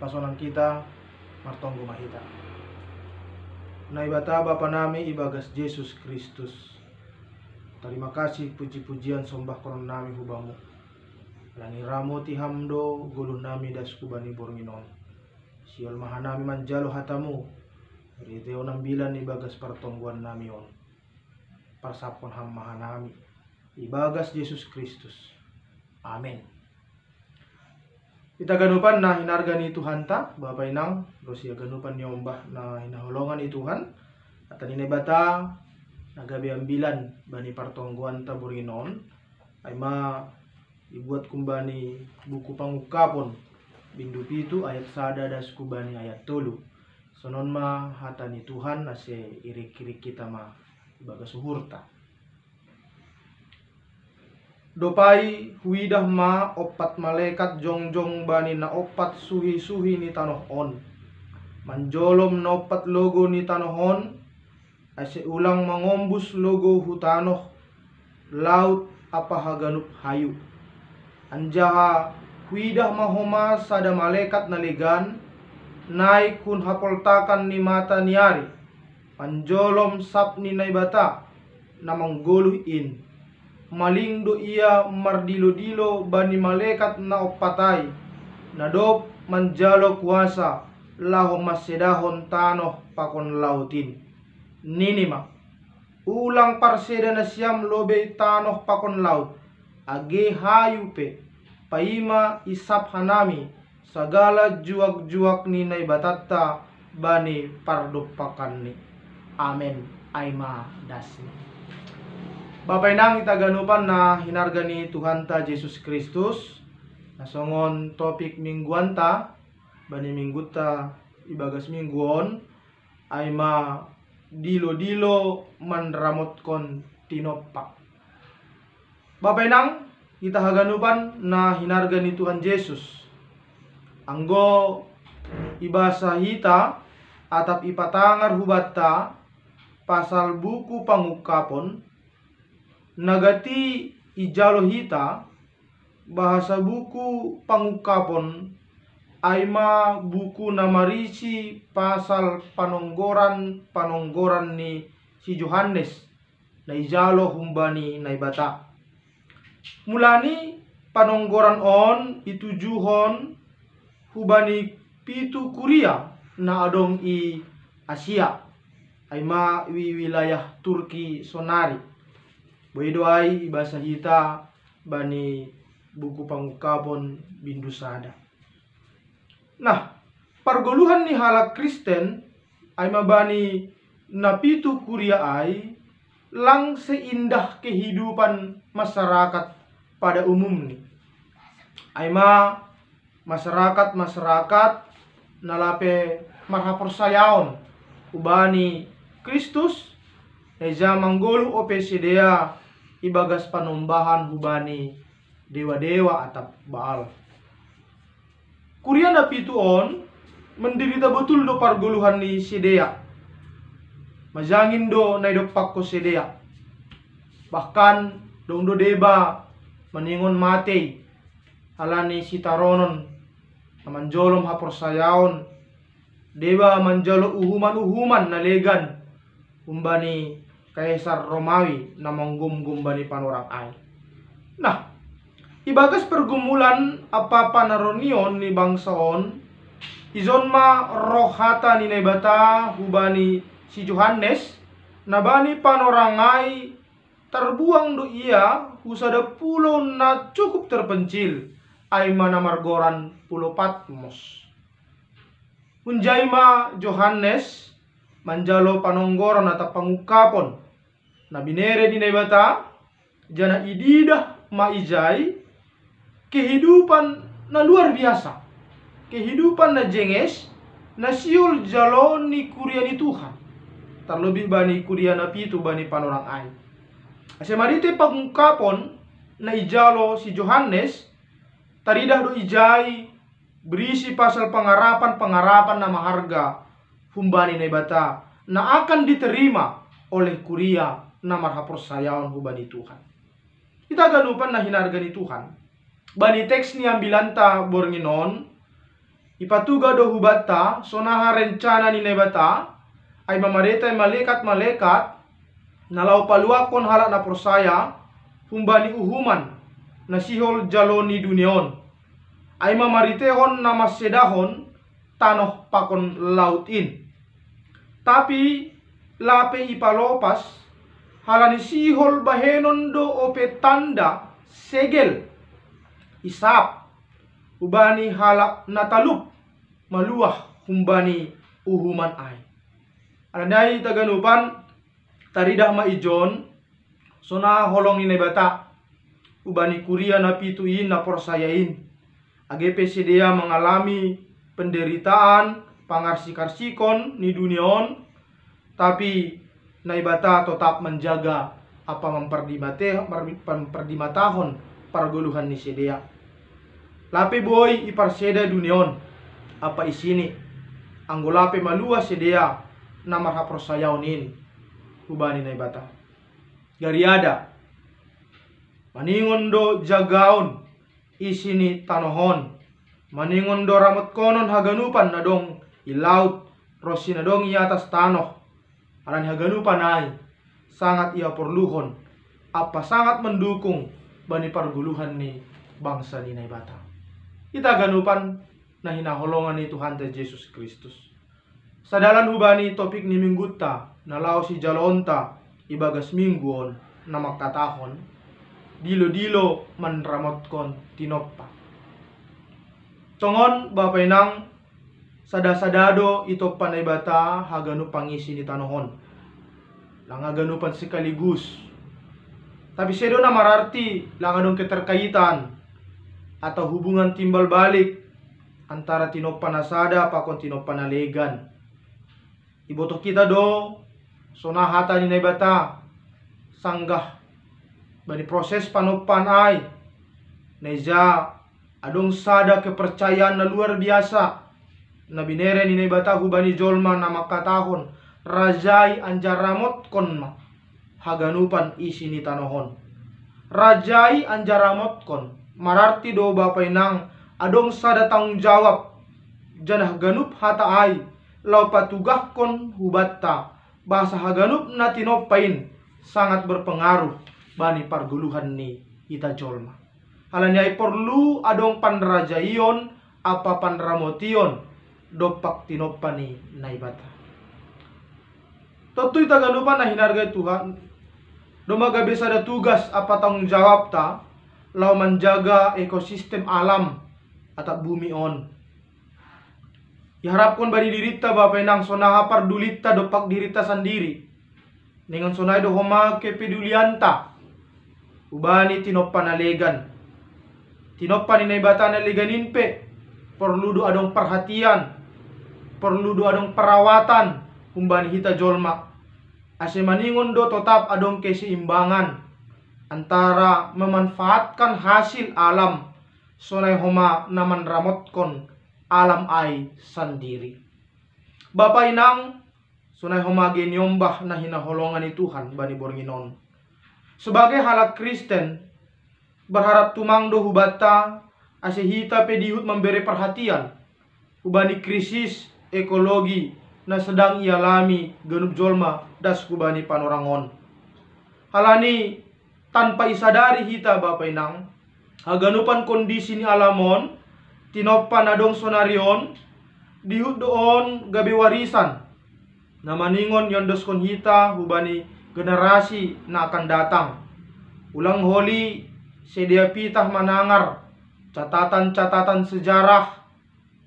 pasonan kita martonggo mahita. Na ibata Bapa nami ibagas Yesus Kristus. Terima kasih puji-pujian sombah koron nami hubamu. Lani ramo ti nami das kubani bornginon. Siol mahanami manjalo hatamu. Riteo nambilan ibagas pertongguan nami on. Parsapon ham mahanami. Ibagas Yesus Kristus. Amin. Ita ganupan na hinarga ni Tuhan ta, Bapak Inang, Rosia ganupan ni Ombah na hinahulongan ni Tuhan, at ni bata, nagabi ambilan, bani partongguan ta burinon, ay ma ibuat kumbani buku pangukapon, bindu pitu ayat sada das kubani ayat tulu. Sonon ma hata ni Tuhan na se irik-irik kita ma ibaga suhurta. Dopai huidah ma opat malaikat jongjong bani na opat suhi-suhi ni tanoh on. Manjolom na opat logo ni tanohon ay ulang mangombus logo hutanoh laut apa haganup hayu. Anjaha huidah mahoma sada malaikat na ligan naik kun hapoltakan ni mata niari. Panjolom sap ni naibata. Na manggoluh in malingdo ia mardilo-dilo bani malaikat na opatay na dop manjalo kuasa laho masedahon tanoh pakon lautin. Ninima ulang parseda na siyam lobe tanoh pakon laut. Age hayu pe paima isap hanami sagala juak-juak ni naibatatta bani pardopakan ni amen. Aima dasni Bapak Inang ganupan na hinarga ni Tuhan ta Yesus Kristus nasongon topik mingguan ta bani minggu ta ibagas mingguon ma dilo-dilo manramot kon tinopak. Bapak Inang kita haganupan na hinarga ni Tuhan Yesus. Anggo ibasa hita atap ipatangar hubatta pasal buku pangukapon nagati ijalo hita bahasa buku pangukapon ay ma buku na marisi pasal panonggoran panonggoran ni si Johannes. Na ijalo humbani na ibata. Mulani panonggoran on itujuhon hubani pitu kuria na adong i Asia. Ay ma wilayah Turki sonari Boy bahasa hita bani buku pangukapon bindusada. Nah, pergoluhan ni halak Kristen ay mabani napitu kuria ay lang seindah kehidupan masyarakat pada umum ni. Ay ma masyarakat-masyarakat nalape marhaporsayaon ubani Kristus Eja manggolu opesidea ibagas panumbahan hubani dewa-dewa atap Baal. Kurian on menderita betul do parguluhan ni Sidea. Majangin do na idok ko Sidea. Bahkan dong do deba meningon mate alani sitaronon manjolom haporsayaon deba manjolo uhuman-uhuman na legan umbani Kaisar Romawi na manggum-gum bani panorang ay. Nah, ibagas pergumulan apa panaronion ni bangsaon izon ma rohata ni nebata hubani si Johannes nabani panorangay terbuang do ia husada pulau na cukup terpencil ay manamargoran pulau Patmos. Unjaima Johannes manjalo panonggoron atau pangukapon na binere di nebata jana idida maijai kehidupan na luar biasa. Kehidupan na jenges na siul jalo ni kuria ni Tuhan. Terlebih bani kuria na pitu bani panorang ai. Asemarite pangukapon na ijalo si Johannes taridah do ijai berisi pasal pengarapan-pengarapan nama harga humbani nebata na akan diterima oleh kuria na marhaporsayaon hubani Tuhan. Kita ganupan na hinarga ni Tuhan. Bani teks ni ambilanta bornginon ipatuga do hubata sonaha rencana ni nebata ay mamareta malaikat-malaikat nalau paluakon halak na persaya humbani uhuman nasihol jaloni dunion ay mamaritehon na masedahon tanoh pakon lautin tapi lape ipalopas halani sihol bahenon do ope tanda segel. Isap ubani halak natalup maluah humbani uhuman ay anai taganupan taridah ma ijon sona holong ni bata ubani kuria na pituin na porsayain agepe sedia mengalami penderitaan pangarsi-karsikon ni dunion tapi naibata tetap menjaga apa memperdimate memperdimatahon parguluhan ni sedia. Lape boy iparseda dunion apa isini? Anggolape malua sedia nama haprosayaonin hubani naibata gariada maningon do jagaon isini tanohon. Maningon do ramot konon haganupan nadong ilaut rosi nadong i atas tanoh Aran haganu panai sangat ia perluhon apa sangat mendukung bani parguluhan ni bangsa ni Naibata. Kita ganupan na hinaholongan ni Tuhan te Yesus Kristus. Sadalan hubani topik ni mingguta lao si jalonta ibagas mingguon na magtatahon dilo-dilo manramotkon tinoppa. Tongon bapay nang Sada-sadado ito panay bata hagano pangisi ni tanohon. Langaganupan sekaligus. Tapi sedo na mararti langanong keterkaitan atau hubungan timbal balik antara tinopanasada pakon tinopanalegan. Iboto kita do sonahata ni bata sanggah bani proses panopan ay neja adong sada kepercayaan na luar biasa na binere ni batahu bani jolma na makatahon rajai anjaramot kon haganupan isi ni tanohon. Rajai anjaramot kon. Mararti do bapay nang. Adong sada tanggung jawab. Janah ganup hata ay lau patugah kon hubatta. Bahasa haganup na tinopain. Sangat berpengaruh. Bani parguluhan ni ita jolma halanya perlu adong panrajaion apa panramotion dopak tinopani naibata. Totoy tagalupa na hinargay Tuhan. Dumaga bisa ada tugas apa tanggung jawab ta lau menjaga ekosistem alam atau bumi on. Iharapkan bari dirita bapak nang sonaha pardulita dopak dirita sendiri. Dengan homa kepedulianta. Ubani tinopan alegan. Tinopan inaibata na leganin pe. Perlu do adong perhatian perlu do adong perawatan humbani hita jolma. Ase maningon do tetap adong keseimbangan antara memanfaatkan hasil alam sonai homa naman ramotkon alam ai sendiri Bapak inang sunai homa genyombah na hinaholongan ni Tuhan bani bornginon sebagai halak Kristen berharap tumangdo hubata ase hita pedihut memberi perhatian. Hubani krisis ekologi na sedang ialami genup jolma das kubani panorangon. Halani tanpa isadari hita bapak inang haganupan kondisi ni alamon tinopan adong sonarion dihut doon gabi warisan. Na maningon yondos kon hita hubani generasi na akan datang. Ulang holi sedia pitah manangar catatan-catatan sejarah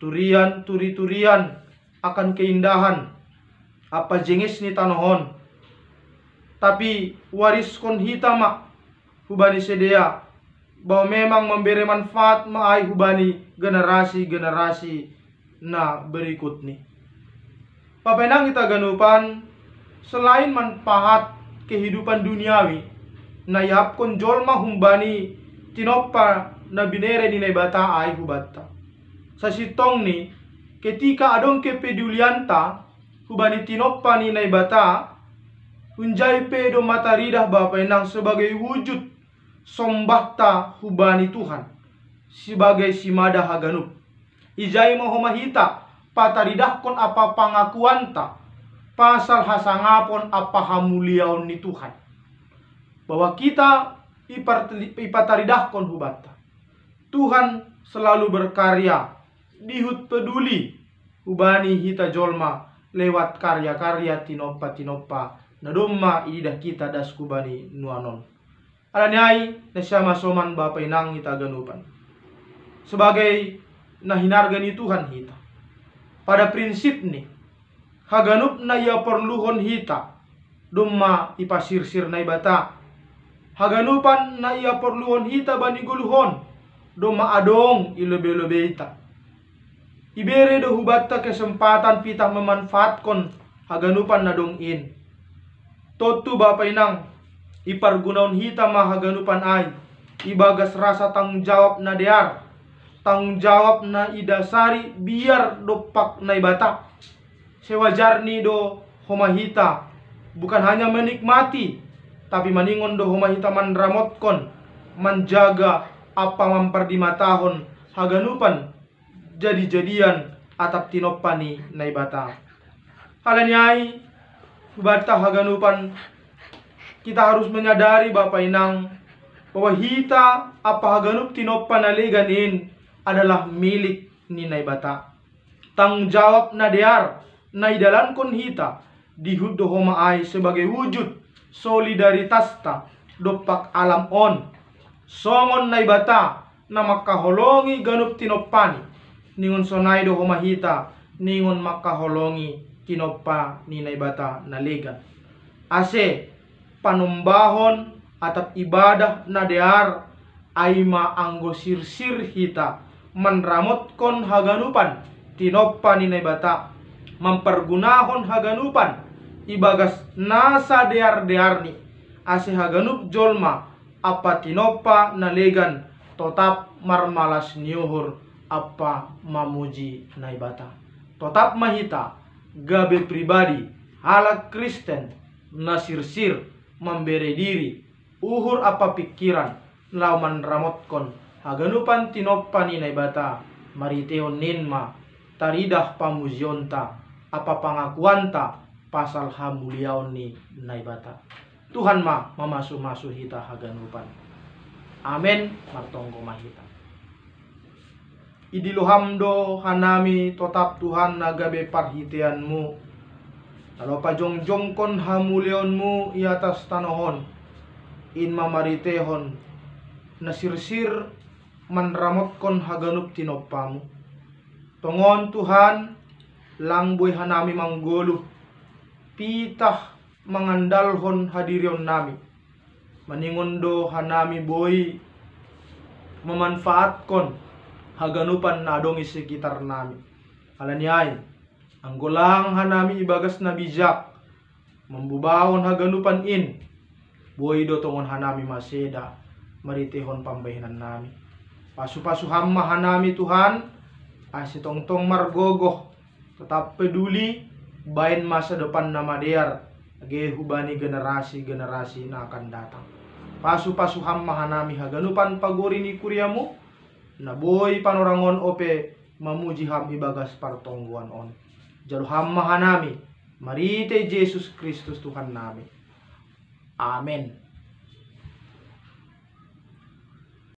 turian turi-turian akan keindahan apa jengis ni tanohon tapi waris kon hitama hubani sedea bahwa memang memberi manfaat maai hubani generasi-generasi na berikut ni. Papenang kita ganupan selain manfaat kehidupan duniawi na kon jolma humbani tinopa na binere ni bata ay hubata. Sa sitong ni ketika adong kepedulianta hubani tinoppa ni naibata hunjai pedo mataridah bapak nang sebagai wujud sombahta hubani Tuhan sebagai simada haganup ijai mahomahita pataridahkon apa pangakuanta pasal hasangapon apa hamuliaon ni Tuhan. Bahwa kita ipataridahkon hubata. Tuhan selalu berkarya dihut peduli. Hubani hita jolma lewat karya-karya tinopa-tinopa nadumma idah kita das kubani nuanon. Alanyai nasyama soman bapa inang hita ganupan sebagai nahinargan Tuhan hita. Pada prinsip nih haganup na ia perluhon hita. Dumma ipasir-sir na ibata haganupan na ia perluhon hita bani guluhon. Dumma adong ilebe-lebe ita ibere do hubatta kesempatan pita memanfaatkan haganupan na dong in. Totu bapa inang ipargunaon hita ma haganupan ay ibagas rasa tanggung jawab na dear. Tanggung jawab na idasari biar dopak na ibata sewajarni do homahita bukan hanya menikmati tapi maningon do homahita manramotkon menjaga apa memperdimatahon haganupan jadi-jadian atap tinopani naibata halanyai bata haganupan. Kita harus menyadari Bapak Inang bahwa hita apa haganup tinopan naleganin adalah milik ni naibata tanggung jawab nadear naidalan kon hita dihuddo homa ai sebagai wujud solidaritas ta dopak alam on. Songon nai bata na makaholongi ganup tinopani ningon sonai do homa hita ningon makaholongi tinoppa ni nai bata na legan ase panumbahon atap ibadah na dear aima anggo sir-sir hita manramot kon haganupan tinoppa ni nai bata mempergunahon haganupan ibagas nasa dear ni ase haganup jolma apa tinopa nalegan totap marmalas niuhur apa mamuji naibata totap mahita gabe pribadi halak Kristen nasir-sir memberi diri uhur apa pikiran lawan ramotkon haganupan tinopa ni naibata mariteon ninma taridah pamuzionta apa pengakuan ta pasal hamuliaon ni naibata Tuhan ma mamasu-masu hita haganupan. Amin martonggo mahita idiluhamdo hanami totap Tuhan nagabe parhitianmu. Lalu pajong-jongkon hamuliaonmu i atas tanohon. In mamaritehon nasirsir manramotkon haganup tinopamu. Tongon Tuhan lang boy hanami manggolo pitah mangandalhon hadirion nami. Maningondo hanami boy memanfaatkon haganupan nadong sekitar nami. Alanyay ang gulang hanami ibagas na bijak membubawon haganupan in. Boy do tongon hanami maseda maritehon pambahinan nami. Pasu-pasu hamma hanami Tuhan asitong tong margogoh. Tetap peduli bain masa depan nama dear. Age hubani generasi-generasi na akan datang. Pasu-pasu ham mahanami haganupan pagori ni kuriamu na boy panorangon ope mamuji ham ibagas partongguan on. Jalu ham mahanami marite Yesus Kristus Tuhan nami. Amin